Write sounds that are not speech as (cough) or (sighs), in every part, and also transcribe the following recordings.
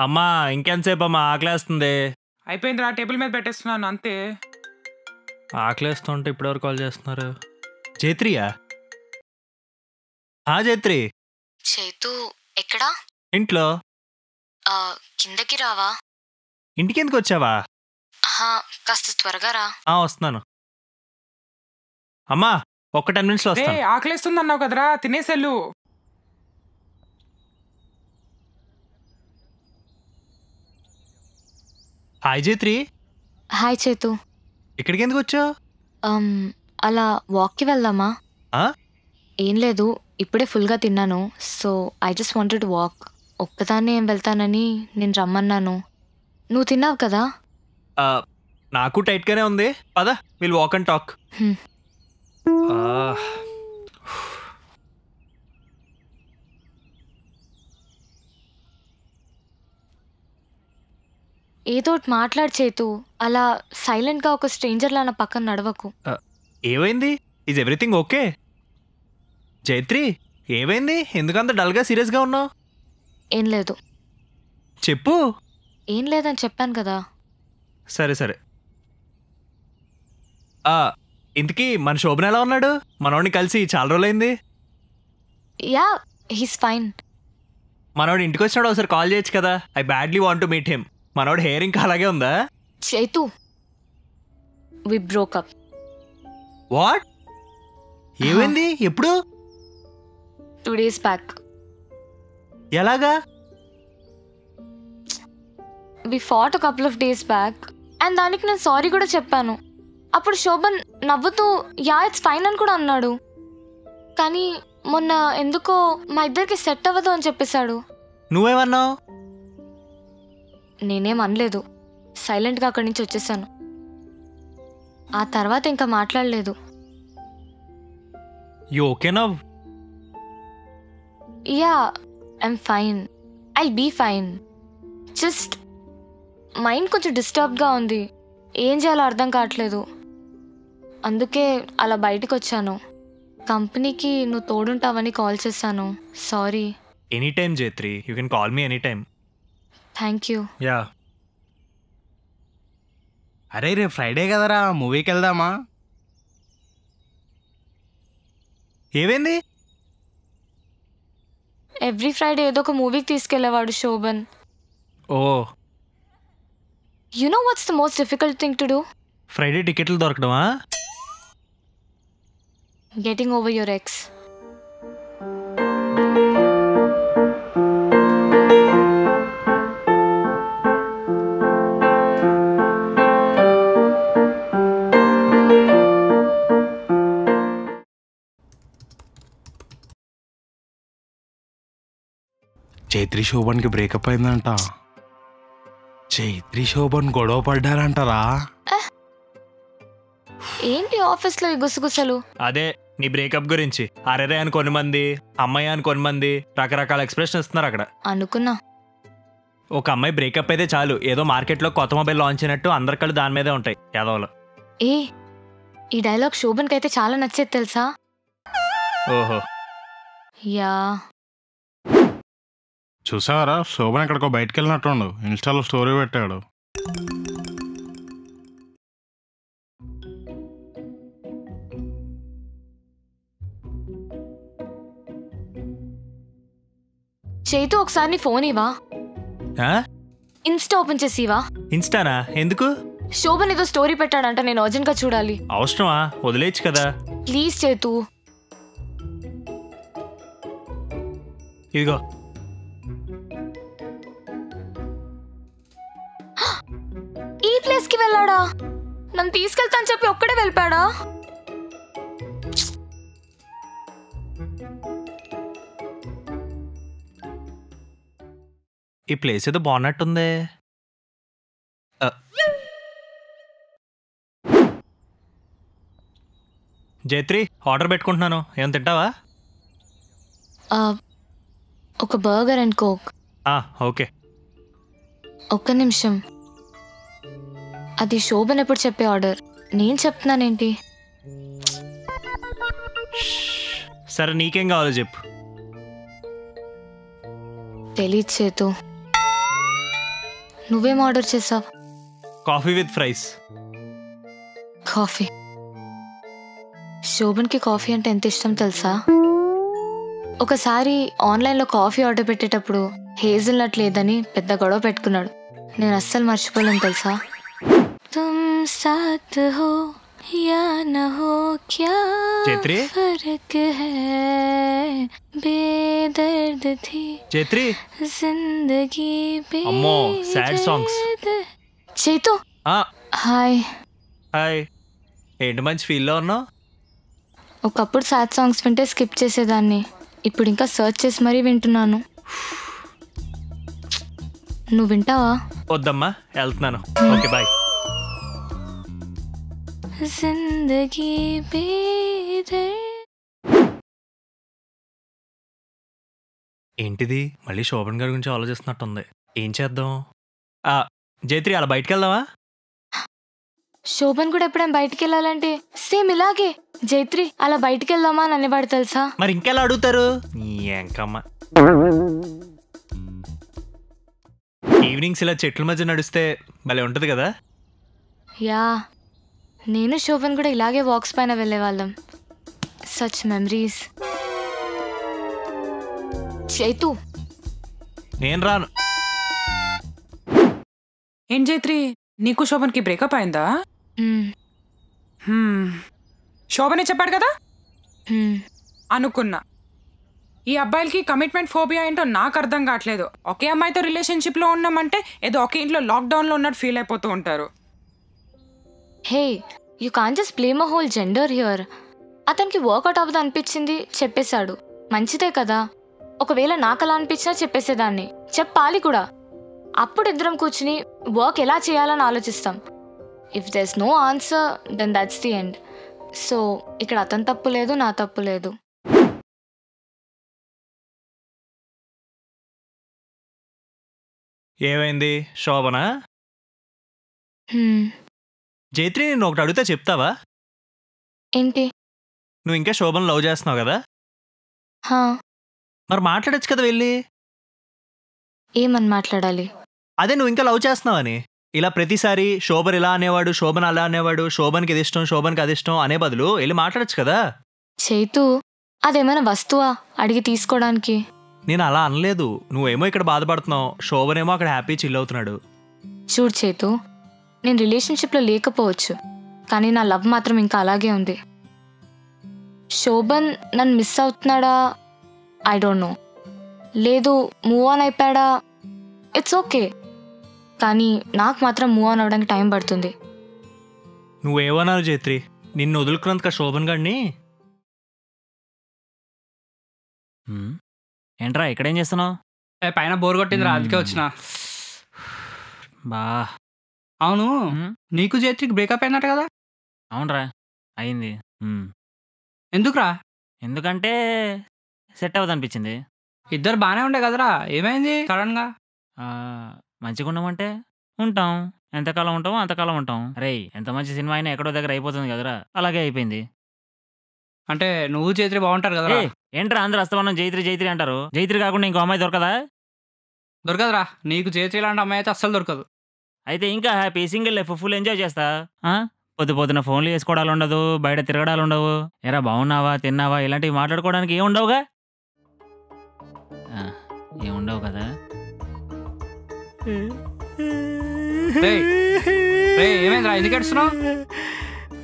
అమ్మా ఇంకెంతసేపు అమ్మా ఆకలేస్తుంది. అయిపోయిందిరా టేబుల్ మీద పెట్టేస్తున్నాను అంతే. ఆకలేస్తుంటే ఇప్పటివరకు కాల్ చేస్తున్నారు. జైత్రియా ఆ జైత్రి చేతు ఎక్కడా? ఇంట్లో. ఆ, కిందకి రావా? ఇంటికి ఎందుకు వచ్చావా? కాస్త త్వరగా రా. ఆ వస్తున్నాను. అమ్మా ఒక్క టెన్ మినిట్స్లో రే వస్తాను. ఆకలిస్తుంది అన్నావు కదరా తినేసెళ్ళు. హాయ్ జైత్రి హాయ్ చేతు ఇక్కడికి ఎందుకు వచ్చావు? అమ్, అలా వాక్కి వెళ్దామా? ఆ? ఏం లేదు ఇప్పుడే ఫుల్గా తిన్నాను. So I just wanted walk ఒక్కదాన్నే ఏం వెళ్తానని నేను రమ్మన్నాను. నువ్వు తిన్నావు కదా? ఆ, నాకు టైట్గానే ఉంది. పద విల్ వాక్ అండ్ టాక్ హ్మ్. ఏదో ఒకటి మాట్లాడు చేతు. అలా సైలెంట్గా ఒక స్ట్రేంజర్లా నా పక్కన నడవకు. ఏమైంది? ఈజ్ ఎవ్రీథింగ్ ఓకే జైత్రి ఏమైంది? ఎందుకంత డల్గా సీరియస్గా ఉన్నావు? ఏం లేదు. చెప్పు. ఏం లేదని చెప్పాను కదా. సరే సరే. ఆ, ఇంతకీ మన శోభన ఎలా ఉన్నాడు? మనోడిని కలిసి చాలా రోజులైంది. యా హీస్ ఫైన్ మనోడు ఇంటికి వచ్చినాడు ఒకసారి కాల్ చేయొచ్చు కదా. I badly want to meet him మనోడు హెయిర్ ఇంకా అలాగే ఉందా? చైతు వి బ్రోకప్ వాట్ ఏమైంది? ఎప్పుడు? టూ డేస్ బ్యాక్ ఎలాగా? We fought couple of days back and దానికి నేను సారీ కూడా చెప్పాను. అప్పుడు శోభన్ నవ్వుతూ యా ఇట్స్ ఫైన్ అని కూడా అన్నాడు. కానీ మొన్న ఎందుకో మా ఇద్దరికి సెట్ అవ్వదు అని చెప్పేశాడు. నువ్వేమన్నావు? నేనేం అనలేదు. సైలెంట్గా అక్కడి నుంచి వచ్చేసాను. ఆ తర్వాత ఇంకా మాట్లాడలేదు. యూ ఓకేనా yeah I'm fine I be fine just mind కొంచెం డిస్టర్బ్గా ఉంది. ఏం చేయాలో అర్థం కావట్లేదు. అందుకే అలా బయటకు వచ్చాను. కంపెనీకి నువ్వు తోడుంటావని కాల్ చేశాను. Sorry any time Chaitri you can call me any time thank you. Yeah. అరే రేపు ఫ్రైడే కదరా మూవీకి వెళ్దామా? ఏమైంది ఎవ్రీ ఫ్రైడే ఏదో ఒక మూవీకి తీసుకెళ్ళేవాడు Shobhan. Oh. You know what's the most difficult thing to do? Friday టికెట్లు దొరకడమా? Getting over your ex. Chaitri శోభన్కి breakup అయిందంట. చైత్రి శోభన్ గొడవ పడ్డారంటారా? ఏంటి ఆఫీస్లో ఈ గుసగుసలు? అదే నీ బ్రేకప్ గురించి. అరెరే అని కొన్ని మంది అమ్మాయి అని కొన్ని మంది రకరకాల ఎక్స్ప్రెషన్ ఇస్తున్నారు అక్కడ. అనుకున్నా. ఒక అమ్మాయి బ్రేకప్ అయితే చాలు. ఏదో మార్కెట్లో కొత్త మొబైల్ లాంచ్ అయినట్టు అందరి కళ్ళు దాని మీదే ఉంటాయి యాదవ్లో. ఏ ఈ డైలాగ్ శోభన్కి అయితే చాలా నచ్చేది తెలుసా? ఓహో. యా. చూసావరా? శోభన్ ఎక్కడికో బయటకు వెళ్ళినట్టుండు ఇన్స్టాలో స్టోరీ పెట్టాడు. చేతు ఒకసారి నీ ఫోన్ ఇవా ఆ? ఇన్స్టా ఓపెన్ చేసి ఇవా ఇన్స్టానా? ఎందుకు? శోభన్ ఏదో స్టోరీ పెట్టాడంట నేను అర్జెంట్గా చూడాలి. అవసరమా? వదిలేయచ్చు కదా. ప్లీజ్ చేతు. ఇదిగో. కి వెళ్ళాడా? నన్ను తీసుకెళ్తా అని చెప్పి ఒక్కడే వెళ్ళిపోయాడా? ఈ ప్లేస్ ఏదో బాగున్నట్టుంది. జైత్రి ఆర్డర్ పెట్టుకుంటున్నాను. ఏం తింటావా? ఒక బర్గర్ అండ్ కోక్. ఓకే. ఒక్క నిమిషం. అది శోభన్ ఎప్పుడు చెప్పే ఆర్డర్? నేను చెప్తున్నానేంటి? సరే నీకేం కావాలో చెప్పు. తెలియదు చేతు. నువ్వేం ఆర్డర్ చేసావు? Coffee with fries. కాఫీ. శోభన్కి కాఫీ అంటే ఎంత ఇష్టం తెలుసా? ఒకసారి ఆన్లైన్లో కాఫీ ఆర్డర్ పెట్టేటప్పుడు హేజల్ నట్ లేదని పెద్ద గొడవ పెట్టుకున్నాడు. నేను అస్సలు మర్చిపోలేను తెలుసా? తుమ్ సాత్ హో యా న హో క్యా చైత్రి? ఫర్క్ హై బేదర్ద్ థీ చైత్రి జిందగీ అమ్మో, sad songs. బేదర్ద్ చైతు ఆ, హాయ్ హాయ్ ఏంటి మంచి ఫీల్లో ఉన్నావు ఒకప్పుడు సాడ్ సాంగ్స్ వింటే స్కిప్ చేసేదాన్ని. ఇప్పుడు ఇంకా సర్చ్ చేసి మరీ వింటున్నాను. (sighs) నువ్వు వింటావా? వద్దమ్మా వెళ్తున్నాను. ఓకే బాయ్ జిందగీ బేదర్ ఏంటిది? మళ్ళీ శోభన్ గారి గురించి ఆలోచిస్తున్నట్టుంది. ఏం చేద్దాం? ఆ, జైత్రి అలా బయటికి వెళ్దామా శోభన్ కూడా ఎప్పుడైనా బయటికి వెళ్ళాలంటే సేమ్ ఇలాగే. జైత్రి అలా బయటికి వెళ్దామా అని అనేవాడు తెలుసా? మరి ఇంకెలా అడుగుతారు? ఈవినింగ్స్ ఇలా చెట్ల మధ్య నడిస్తే భలే ఉంటుంది కదా? యా నేను శోభన్ కూడా ఇలాగే వాక్స్ పైన వెళ్ళేవాళ్ళం. Such memories Chaitu. నేను రాను. ఏం జైత్రి నీకు శోభన్కి బ్రేకప్ అయిందా? హ్మ్, హ్మ్. శోభనే చెప్పాడు కదా? హ్మ్. అనుకున్నా. ఈ అబ్బాయిలకి కమిట్మెంట్ ఫోబియా ఏంటో నాకు అర్థం కావట్లేదు. ఒకే అమ్మాయితో రిలేషన్షిప్లో ఉన్నామంటే ఏదో ఒకే ఇంట్లో లాక్డౌన్లో ఉన్నట్టు ఫీల్ అయిపోతూ ఉంటారు. Hey you can't just blame a whole gender here అతనికి వర్కౌట్ అవ్వదు అనిపించింది చెప్పేశాడు. మంచిదే కదా. ఒకవేళ నాకు అలా అనిపించినా చెప్పేసేదాన్ని. చెప్పాలి కూడా. అప్పుడు ఇద్దరం కూర్చుని వర్క్ ఎలా చేయాలని ఆలోచిస్తాం. If there's no answer then that's the end so ఇక్కడ అతని తప్పు లేదు నా తప్పు లేదు. ఏమైంది? శోభనా? జైత్రి నేను ఒకటి అడిగితే చెప్తావా? ఏంటి? నువ్వు ఇంకా శోభను లవ్ చేస్తున్నావు కదా? హా. మరి మాట్లాడొచ్చు కదా వెళ్ళి? ఏమని మాట్లాడాలి? అదే నువ్వు ఇంకా లవ్ చేస్తున్నావని. ఇలా ప్రతిసారి శోభన్ ఇలా అనేవాడు శోభన్ అలా అనేవాడు శోభన్కి ఇది ఇష్టం శోభన్కి అది ఇష్టం అనే బదులు వెళ్ళి మాట్లాడొచ్చు కదా? చైతు అదేమైనా వస్తువా అడిగి తీసుకోవడానికి? నేను అలా అనలేదు. నువ్వేమో ఇక్కడ బాధపడుతున్నావు. శోభనేమో అక్కడ హ్యాపీ చిల్ అవుతున్నాడు. చూడు చేతు నేను రిలేషన్షిప్లో లేకపోవచ్చు కానీ నా లవ్ మాత్రం ఇంకా అలాగే ఉంది. శోభన్ నన్ను మిస్ అవుతున్నాడా? ఐ డోంట్ నో లేదు మూవ్ ఆన్ అయిపోయాడా? ఇట్స్ ఓకే కానీ నాకు మాత్రం మూవ్ ఆన్ అవ్వడానికి టైం పడుతుంది. నువ్వేమన్నారు జైత్రి? నిన్ను వదులుకున్నందుకు శోభన్ గాడిని? హ్మ్. ఏంట్రా ఇక్కడేం చేస్తున్నావు? పైన బోర్ కొట్టిందిరా అందుకే వచ్చిన. బా. అవును. నీకు జైత్రికి బ్రేకప్ అయినట్టు కదా? అవునరా. అయింది. ఎందుకురా? ఎందుకంటే సెట్ అవ్వదు అనిపించింది ఇద్దరు బానే ఉండే కదరా. ఏమైంది సడన్గా మంచిగా ఉన్నామంటే ఉంటాం. ఎంతకాలం ఉంటామో అంతకాలం ఉంటాం. రే ఎంత మంచి సినిమా అయినా ఎక్కడో దగ్గర అయిపోతుంది కదరా. అలాగే అయిపోయింది. అంటే నువ్వు జైత్రి బాగుంటారు కదరా? ఏయ్, ఏంట్రా అందరూ అస్తమానం జైత్రి జైత్రి అంటారు? జైత్రి కాకుండా ఇంకో అమ్మాయి దొరకదా? దొరకదురా. నీకు జైత్రి లాంటి అమ్మాయి అయితే అస్సలు దొరకదు. అయితే ఇంకా happy single life full enjoy చేస్తా. ఆ? పొద్దు పొద్దున ఫోన్లు వేసుకోవడాలు ఉండదు బయట తిరగడాలు ఉండవు. ఎరా బాగున్నావా తిన్నావా ఇలాంటివి మాట్లాడుకోవడానికి ఏం ఉండవుగా? ఆ, ఏం ఉండవు కదా? ఏమైందిరా? ఎందుకు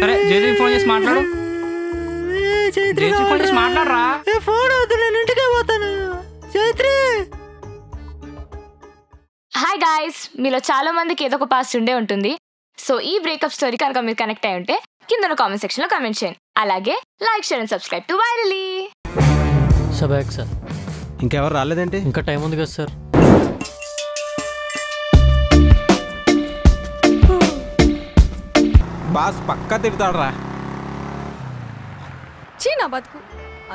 సరే జైత్రికి ఫోన్ చేసి మాట్లాడు. ఫోన్ చేసి మాట్లాడరా. గాయస్ మీలో చాలా మందికి ఏదో ఒక పాస్ట్ ఉండే ఉంటుంది. సో ఈ బ్రేకప్ స్టోరీ కనుక మీరు కనెక్ట్ అయి ఉంటే కింద కామెంట్ సెక్షన్లో కామెంట్ చేయండి. అలాగే like share and subscribe to virally సబాక్ సార్. ఇంకెవరు రాలేదేంటి? ఇంకా టైం ఉంది కదా సార్. బాస్ పక్కా తిడతాడు రా చీ నా బతుకు.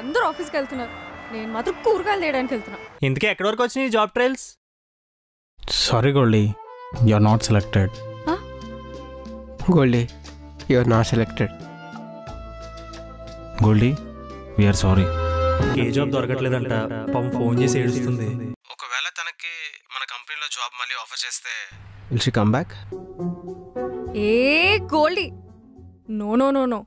అందరూ ఆఫీస్కి వెళ్తున్నారు. నేను మాత్రం కూరగాయలు తేయడానికి వెళ్తున్నా. ఇంతకీ ఎక్కడి వరకు వచ్చినాయి job trials sorry Goldie you are not selected Goldie your not selected Goldie we are sorry A job దొరకట్లేదంట. పాపం ఫోన్ చేసి ఏడుస్తుంది. ఒకవేళ తనకి మన కంపెనీలో జాబ్ మళ్ళీ ఆఫర్ చేస్తే will she come back A Goldie no no no no